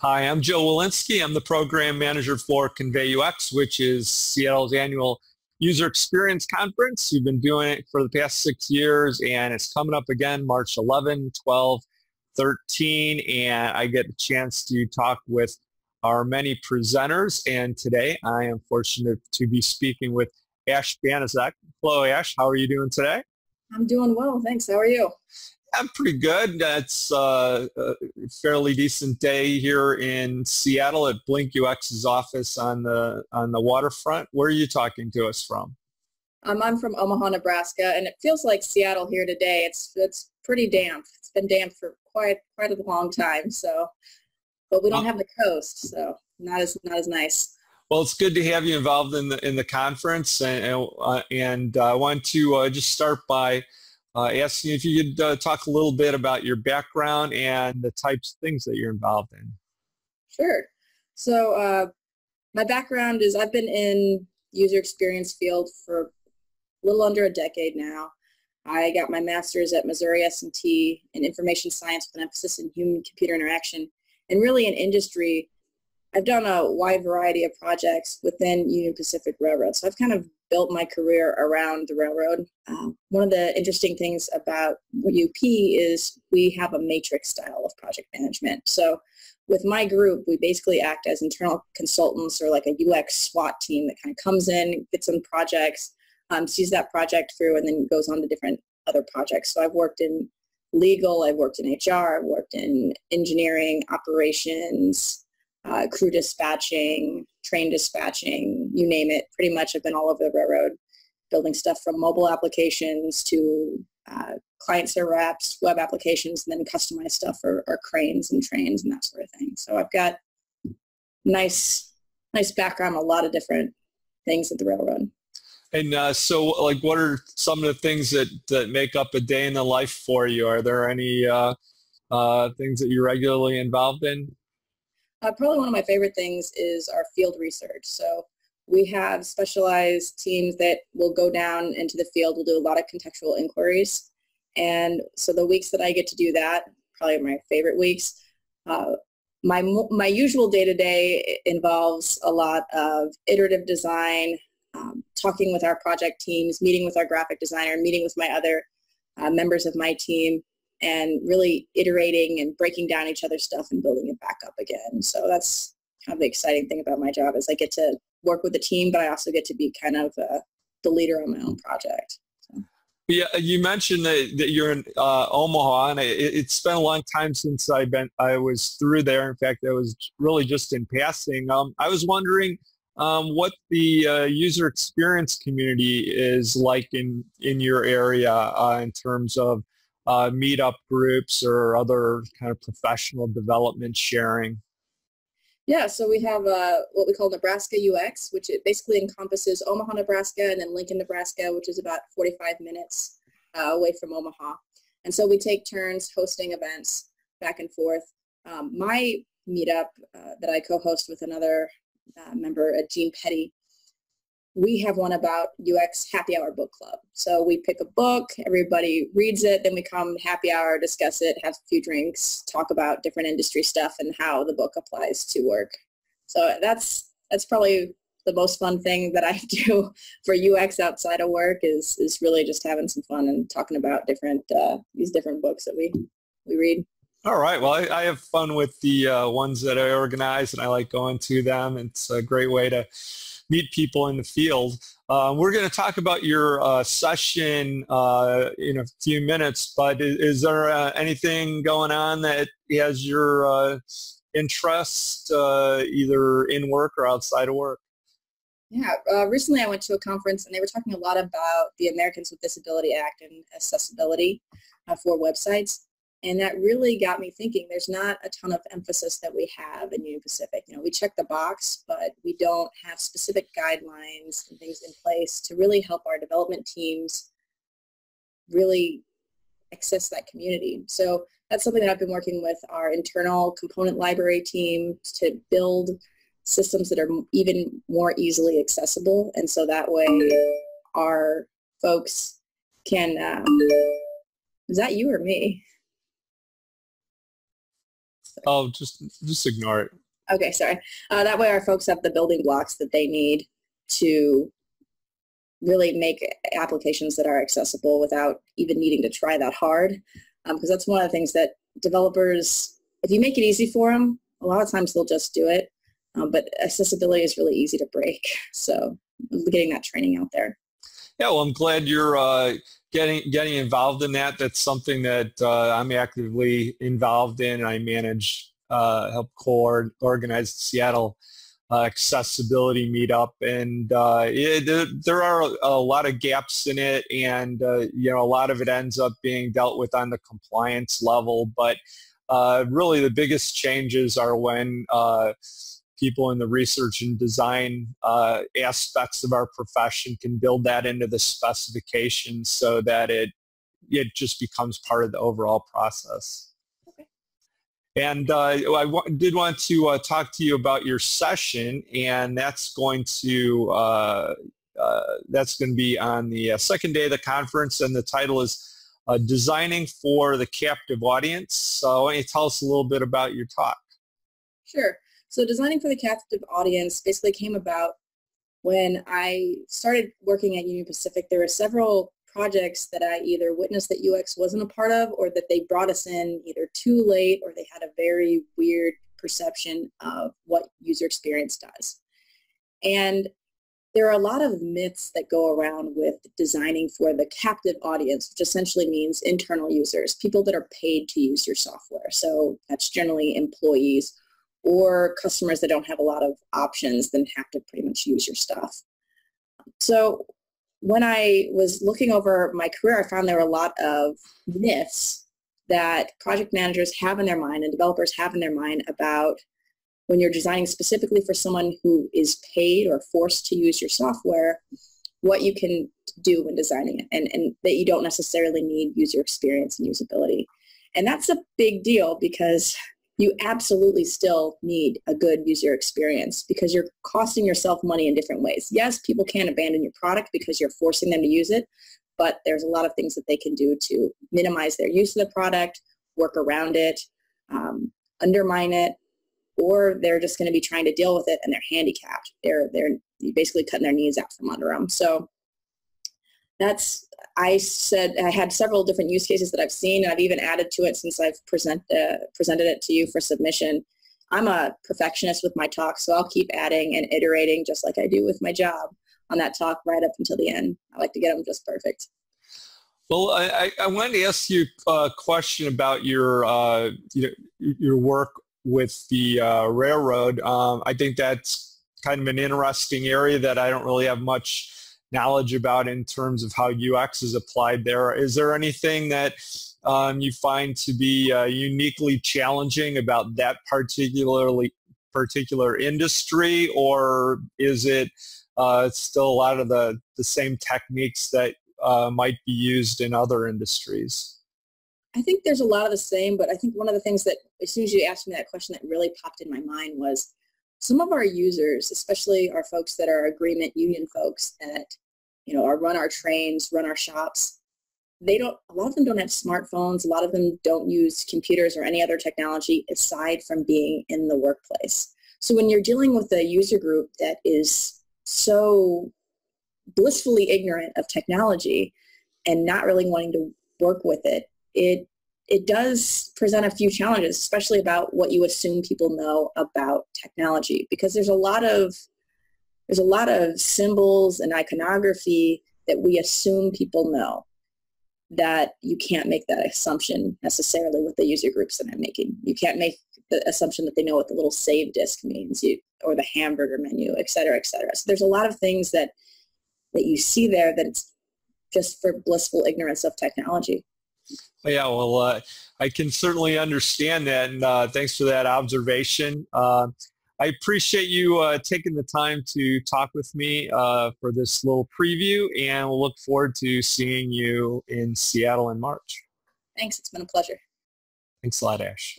Hi, I'm Joe Welinske. I'm the program manager for Convey UX, which is Seattle's annual user experience conference. We've been doing it for the past six years and it's coming up again March 11, 12, 13 and I get a chance to talk with our many presenters and today I am fortunate to be speaking with Ash Banaszek. Hello Ash, how are you doing today? I'm doing well, thanks. How are you? I'm pretty good. It's uh, a fairly decent day here in Seattle at Blink UX's office on the on the waterfront. Where are you talking to us from? Um, I'm from Omaha, Nebraska, and it feels like Seattle here today. It's it's pretty damp. It's been damp for quite quite a long time. So, but we don't have the coast, so not as not as nice. Well, it's good to have you involved in the in the conference, and uh, and uh, I want to uh, just start by uh, asking if you could uh, talk a little bit about your background and the types of things that you're involved in. Sure. So uh, my background is I've been in user experience field for a little under a decade now. I got my master's at Missouri S&T in information science with an emphasis in human-computer interaction. And really in industry, I've done a wide variety of projects within Union Pacific Railroad. So I've kind of built my career around the railroad. Um, one of the interesting things about UP is we have a matrix style of project management. So with my group, we basically act as internal consultants or like a UX SWAT team that kind of comes in, gets on projects, um, sees that project through, and then goes on to different other projects. So I've worked in legal, I've worked in HR, I've worked in engineering, operations, uh, crew dispatching, train dispatching, you name it. Pretty much I've been all over the railroad building stuff from mobile applications to uh, client server apps, web applications, and then customized stuff for, for cranes and trains and that sort of thing. So I've got nice, nice background, a lot of different things at the railroad. And uh, so, like, what are some of the things that, that make up a day in the life for you? Are there any uh, uh, things that you're regularly involved in? Uh, probably one of my favorite things is our field research. So we have specialized teams that will go down into the field. We'll do a lot of contextual inquiries. And so the weeks that I get to do that, probably my favorite weeks, uh, my, my usual day-to-day involves a lot of iterative design, um, talking with our project teams, meeting with our graphic designer, meeting with my other uh, members of my team, and really iterating and breaking down each other's stuff and building it back up again. So that's kind of the exciting thing about my job is I get to work with the team, but I also get to be kind of uh, the leader on my own project. So. Yeah, you mentioned that, that you're in uh, Omaha, and it, has been a long time since I've been. I was through there. In fact, I was really just in passing. Um, I was wondering um, what the uh, user experience community is like in in your area uh, in terms of uh, meetup groups or other kind of professional development sharing? Yeah, so we have uh, what we call Nebraska UX, which it basically encompasses Omaha, Nebraska, and then Lincoln, Nebraska, which is about 45 minutes uh, away from Omaha. And so we take turns hosting events back and forth. Um, my meetup uh, that I co-host with another uh, member, Gene Petty, we have one about UX Happy Hour Book Club. So we pick a book, everybody reads it, then we come happy hour, discuss it, have a few drinks, talk about different industry stuff and how the book applies to work. So that's that's probably the most fun thing that I do for UX outside of work is is really just having some fun and talking about different uh, these different books that we we read. All right. Well, I, I have fun with the uh, ones that I organize, and I like going to them. It's a great way to meet people in the field. Uh, we're going to talk about your uh, session uh, in a few minutes, but is, is there uh, anything going on that has your uh, interest uh, either in work or outside of work? Yeah, recently I went to a conference and they were talking a lot about the Americans with Disability Act and accessibility for websites. And that really got me thinking there's not a ton of emphasis that we have in Union Pacific. You know, we check the box, but we don't have specific guidelines and things in place to really help our development teams really access that community. So that's something that I've been working with our internal component library team to build systems that are even more easily accessible. And so that way our folks can, uh, is that you or me? Oh, just just ignore it. Okay, sorry. Uh, that way our folks have the building blocks that they need to really make applications that are accessible without even needing to try that hard. Because um, that's one of the things that developers, if you make it easy for them, a lot of times they'll just do it. Um, but accessibility is really easy to break. So getting that training out there. Yeah, well, I'm glad you're uh, getting getting involved in that. That's something that uh, I'm actively involved in. I manage, uh, help core organize the Seattle uh, accessibility meetup, and uh, it, there are a lot of gaps in it, and uh, you know a lot of it ends up being dealt with on the compliance level. But really, the biggest changes are when people in the research and design uh, aspects of our profession can build that into the specification so that it it just becomes part of the overall process. Okay. And uh, I did want to uh, talk to you about your session, and that's going to uh, uh, that's going to be on the uh, second day of the conference, and the title is "Designing for the Captive Audience." So, why don't you tell us a little bit about your talk? Sure. So designing for the captive audience basically came about when I started working at Union Pacific. There were several projects that I either witnessed that UX wasn't a part of or that they brought us in either too late or they had a very weird perception of what user experience does. And there are a lot of myths that go around with designing for the captive audience, which essentially means internal users, people that are paid to use your software. So that's generally employees or customers that don't have a lot of options then have to pretty much use your stuff. So when I was looking over my career, I found there were a lot of myths that project managers have in their mind and developers have in their mind about when you're designing specifically for someone who is paid or forced to use your software, what you can do when designing it and, and that you don't necessarily need user experience and usability. And that's a big deal because you absolutely still need a good user experience because you're costing yourself money in different ways. Yes, people can abandon your product because you're forcing them to use it, but there's a lot of things that they can do to minimize their use of the product, work around it, um, undermine it, or they're just going to be trying to deal with it and they're handicapped. They're they're basically cutting their knees out from under them. So that's I said I had several different use cases that I've seen, I've even added to it since I've present, uh, presented it to you for submission. I'm a perfectionist with my talk, so I'll keep adding and iterating just like I do with my job on that talk right up until the end. I like to get them just perfect. Well, I, I wanted to ask you a question about your uh, your work with the uh, railroad. Um, I think that's kind of an interesting area that I don't really have much knowledge about in terms of how UX is applied there. Is there anything that um, you find to be uh, uniquely challenging about that particularly particular industry, or is it uh, still a lot of the, the same techniques that uh, might be used in other industries? I think there's a lot of the same, but I think one of the things that as soon as you asked me that question that really popped in my mind was some of our users, especially our folks that are agreement union folks that, you know, are run our trains, run our shops, they don't, a lot of them don't have smartphones. A lot of them don't use computers or any other technology aside from being in the workplace. So when you're dealing with a user group that is so blissfully ignorant of technology and not really wanting to work with it, it it does present a few challenges, especially about what you assume people know about technology, because there's a lot of there's a lot of symbols and iconography that we assume people know that you can't make that assumption necessarily with the user groups that I'm making. You can't make the assumption that they know what the little save disk means you, or the hamburger menu, et cetera, et cetera. So there's a lot of things that that you see there that it's just for blissful ignorance of technology. Yeah, well, uh, I can certainly understand that, and uh, thanks for that observation. Uh, I appreciate you uh, taking the time to talk with me uh, for this little preview, and we'll look forward to seeing you in Seattle in March. Thanks. It's been a pleasure. Thanks a lot, Ash.